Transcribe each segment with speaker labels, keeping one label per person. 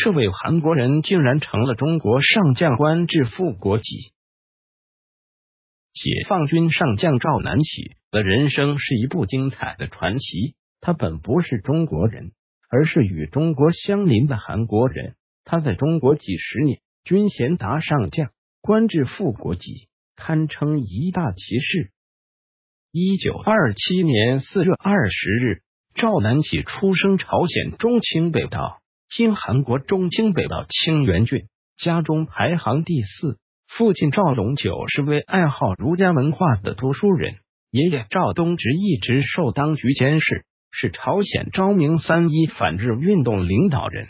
Speaker 1: 这位韩国人竟然成了中国上将，官至副国级。解放军上将赵南起的人生是一部精彩的传奇。他本不是中国人，而是与中国相邻的韩国人。他在中国几十年，军衔达上将，官至副国级，堪称一大奇事。一九二七年四月二十日，赵南起出生朝鲜中清北道（今韩国中清北道清源郡），家中排行第四。父亲赵龙九是位爱好儒家文化的读书人，爷爷赵东直一直受当局监视，是朝鲜昭明三一反日运动领导人。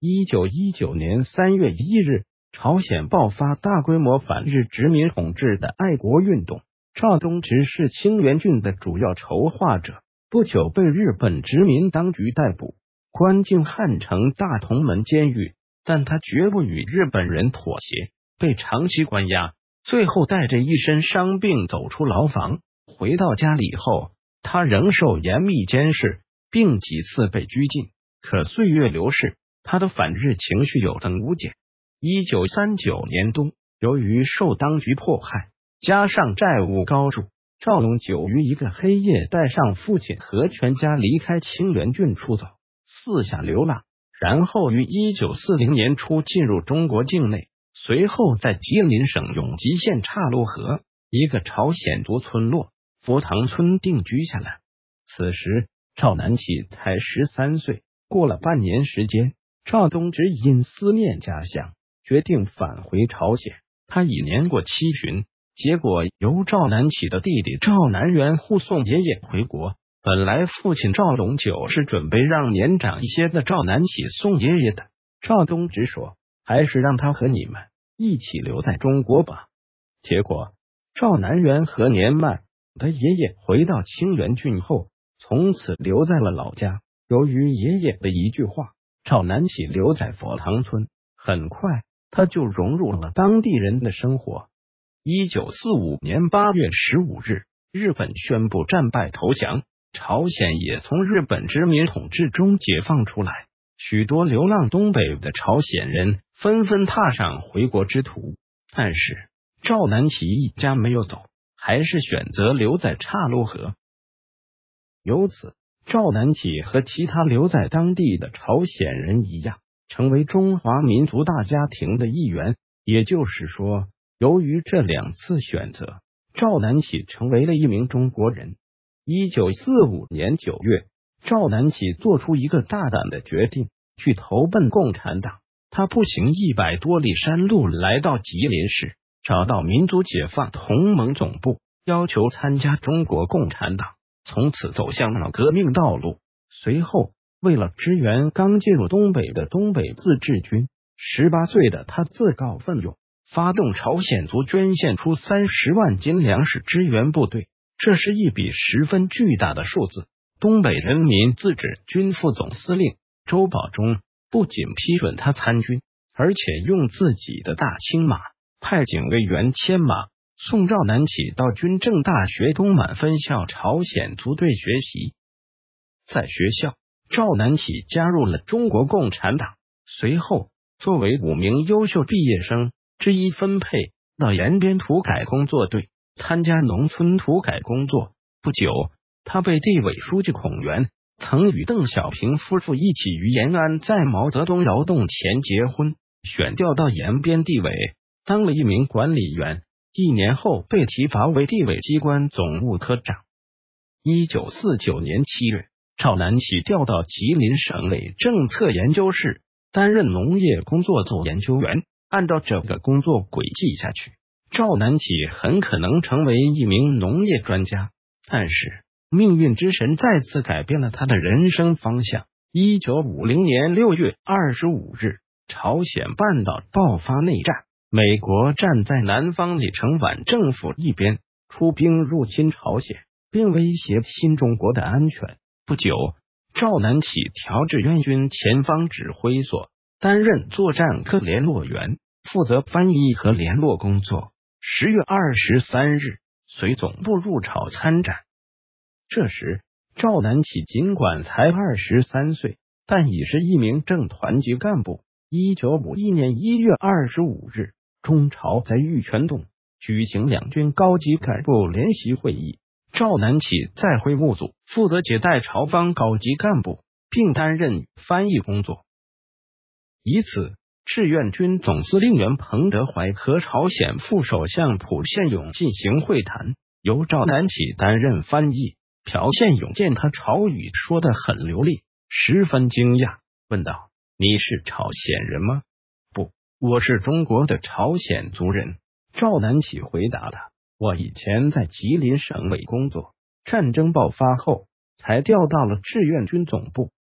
Speaker 1: 一九一九年三月一日，朝鲜爆发大规模反日殖民统治的爱国运动。赵东直是清源郡的主要筹划者，不久被日本殖民当局逮捕，关进汉城大同门监狱。但他绝不与日本人妥协，被长期关押，最后带着一身伤病走出牢房。回到家里后，他仍受严密监视，并几次被拘禁。可岁月流逝，他的反日情绪有增无减。一九三九年冬，由于受当局迫害。加上债务高筑，赵龙九于一个黑夜带上父亲和全家离开清源郡出走，四下流浪，然后于一九四零年初进入中国境内，随后在吉林省永吉县岔路河一个朝鲜族村落佛堂村定居下来。此时赵南起才十三岁。过了半年时间，赵东直因思念家乡，决定返回朝鲜。他已年过七旬。结果由赵南起的弟弟赵南元护送爷爷回国。本来父亲赵龙九是准备让年长一些的赵南起送爷爷的。赵东直说：“还是让他和你们一起留在中国吧。”结果赵南元和年迈的爷爷回到清源郡后，从此留在了老家。由于爷爷的一句话，赵南起留在佛堂村，很快他就融入了当地人的生活。一九四五年八月十五日，日本宣布战败投降，朝鲜也从日本殖民统治中解放出来。许多流浪东北的朝鲜人纷纷踏上回国之途，但是赵南起一家没有走，还是选择留在岔路河。由此，赵南起和其他留在当地的朝鲜人一样，成为中华民族大家庭的一员。也就是说。由于这两次选择，赵南起成为了一名中国人。一九四五年九月，赵南起做出一个大胆的决定，去投奔共产党。他步行一百多里山路，来到吉林市，找到民族解放同盟总部，要求参加中国共产党，从此走向了革命道路。随后，为了支援刚进入东北的东北自治军，十八岁的他自告奋勇。发动朝鲜族捐献出三十万斤粮食支援部队，这是一笔十分巨大的数字。东北人民自治军副总司令周保中不仅批准他参军，而且用自己的大青马派警卫员牵马送赵南起到军政大学东满分校朝鲜族队学习。在学校，赵南起加入了中国共产党，随后作为五名优秀毕业生。之一分配到延边土改工作队参加农村土改工作。不久，他被地委书记孔元曾与邓小平夫妇一起于延安在毛泽东窑洞前结婚，选调到延边地委当了一名管理员。一年后被提拔为地委机关总务科长。一九四九年七月，赵南起调到吉林省委政策研究室担任农业工作组研究员。按照这个工作轨迹下去，赵南起很可能成为一名农业专家。但是命运之神再次改变了他的人生方向。一九五零年六月二十五日，朝鲜半岛爆发内战，美国站在南方李承晚政府一边，出兵入侵朝鲜，并威胁新中国的安全。不久，赵南起调至援军前方指挥所。担任作战科联络员，负责翻译和联络工作。十月二十三日，随总部入朝参战。这时，赵南起尽管才二十三岁，但已是一名正团级干部。一九五一年一月二十五日，中朝在玉泉洞举行两军高级干部联席会议。赵南起在会务组负责接待朝方高级干部，并担任翻译工作。以此，志愿军总司令员彭德怀和朝鲜副首相朴宪勇进行会谈，由赵南起担任翻译。朴宪勇见他朝语说的很流利，十分惊讶，问道：“你是朝鲜人吗？”“不，我是中国的朝鲜族人。”赵南起回答他。我以前在吉林省委工作，战争爆发后才调到了志愿军总部。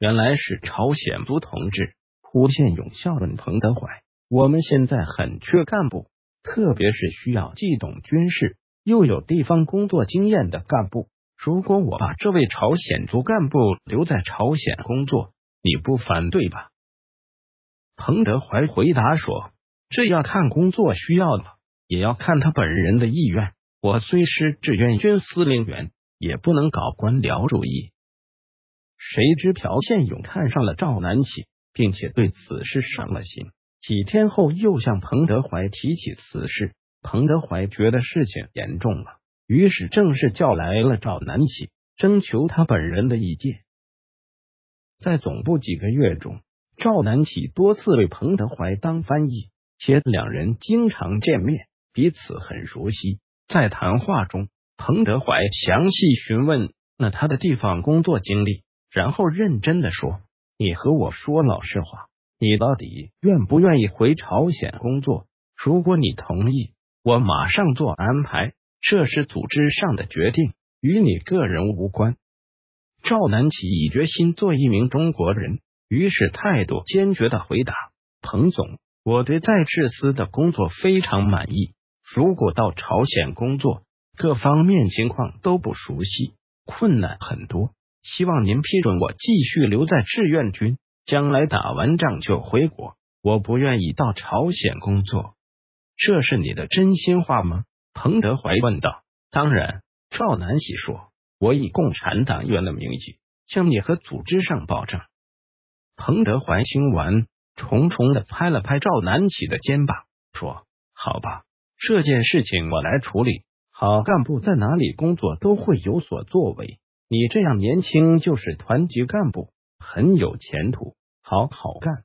Speaker 1: 原来是朝鲜族同志。胡宪勇笑问彭德怀：“我们现在很缺干部，特别是需要既懂军事又有地方工作经验的干部。如果我把这位朝鲜族干部留在朝鲜工作，你不反对吧？”彭德怀回答说：“这要看工作需要的。”也要看他本人的意愿。我虽是志愿军司令员，也不能搞官僚主义。谁知朴宪勇看上了赵南起，并且对此事上了心。几天后，又向彭德怀提起此事。彭德怀觉得事情严重了，于是正式叫来了赵南起，征求他本人的意见。在总部几个月中，赵南起多次为彭德怀当翻译，且两人经常见面。彼此很熟悉，在谈话中，彭德怀详细询问了他的地方工作经历，然后认真的说：“你和我说老实话，你到底愿不愿意回朝鲜工作？如果你同意，我马上做安排。这是组织上的决定，与你个人无关。”赵南起已决心做一名中国人，于是态度坚决的回答：“彭总，我对在智司的工作非常满意。”如果到朝鲜工作，各方面情况都不熟悉，困难很多。希望您批准我继续留在志愿军，将来打完仗就回国。我不愿意到朝鲜工作，这是你的真心话吗？彭德怀问道。当然，赵南喜说，我以共产党员的名义向你和组织上保证。彭德怀听完，重重的拍了拍赵南起的肩膀，说：“好吧。”这件事情我来处理。好干部在哪里工作都会有所作为。你这样年轻就是团级干部，很有前途，好好干。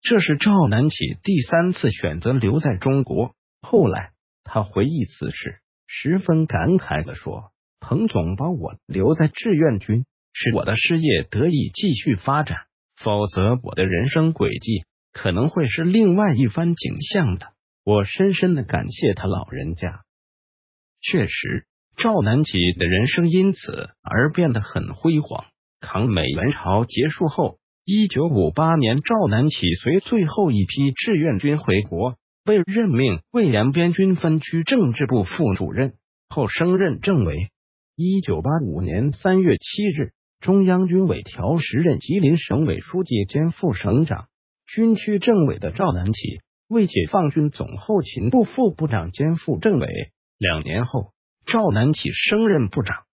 Speaker 1: 这是赵南起第三次选择留在中国。后来他回忆此事，十分感慨的说：“彭总把我留在志愿军，使我的事业得以继续发展，否则我的人生轨迹可能会是另外一番景象的。”我深深的感谢他老人家。确实，赵南起的人生因此而变得很辉煌。抗美援朝结束后，一九五八年，赵南起随最后一批志愿军回国，被任命为延边军分区政治部副主任，后升任政委。一九八五年三月七日，中央军委调时任吉林省委书记兼副省长、军区政委的赵南起。为解放军总后勤部副部长兼副政委。两年后，赵南起升任部长。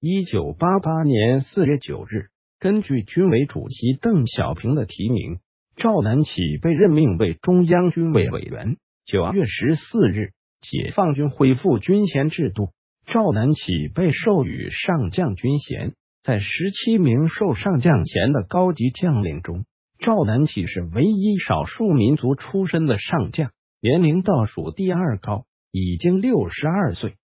Speaker 1: 一九八八年四月九日，根据军委主席邓小平的提名，赵南起被任命为中央军委委员。九月十四日，解放军恢复军衔制度，赵南起被授予上将军衔。在十七名授上将衔的高级将领中，赵南起是唯一少数民族出身的上将，年龄倒数第二高，已经六十二岁。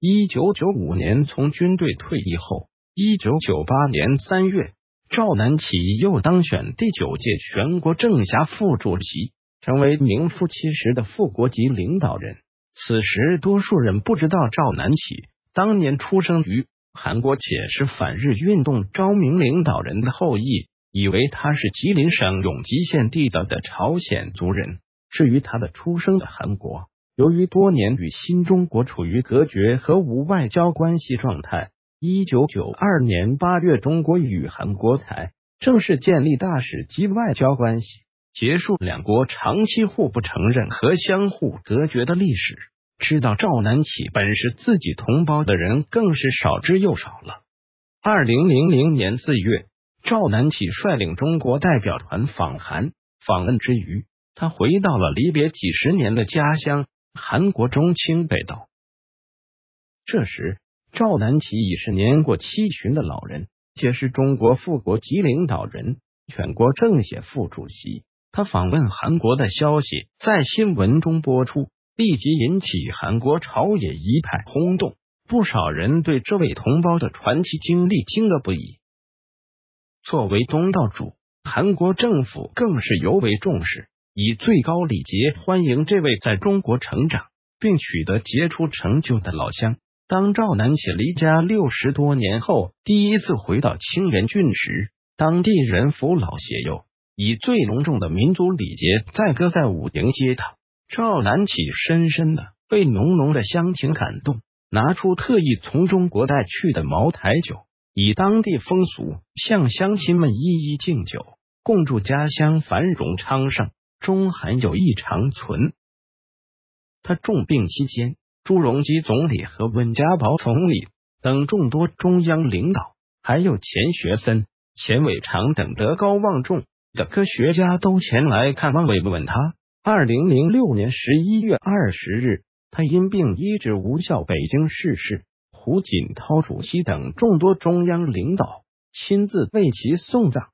Speaker 1: 一九九五年从军队退役后，一九九八年三月，赵南起又当选第九届全国政协副主席，成为名副其实的副国级领导人。此时，多数人不知道赵南起当年出生于韩国，且是反日运动昭明领导人的后裔。以为他是吉林省永吉县地道的朝鲜族人。至于他的出生的韩国，由于多年与新中国处于隔绝和无外交关系状态，一九九二年八月，中国与韩国才正式建立大使级外交关系，结束两国长期互不承认和相互隔绝的历史。知道赵南起本是自己同胞的人，更是少之又少了。二零零零年四月，赵南起率领中国代表团访韩，访问之余，他回到了离别几十年的家乡韩国中清北道。这时，赵南起已是年过七旬的老人，且是中国副国级领导人、全国政协副主席。他访问韩国的消息在新闻中播出，立即引起韩国朝野一派轰动。不少人对这位同胞的传奇经历惊愕不已。作为东道主，韩国政府更是尤为重视，以最高礼节欢迎这位在中国成长并取得杰出成就的老乡。当赵南起离家六十多年后，第一次回到清源郡时，当地人扶老携幼，以最隆重的民族礼节载歌载舞迎接他。赵南起深深的被浓浓的乡情感动。拿出特意从中国带去的茅台酒，以当地风俗向乡亲们一一敬酒，共祝家乡繁荣昌盛，中含友谊长存。他重病期间，朱镕基总理和温家宝总理等众多中央领导，还有钱学森、钱伟长等德高望重的科学家都前来看望慰问他。二零零六年十一月二十日。他因病医治无效，北京逝世。胡锦涛主席等众多中央领导亲自为其送葬。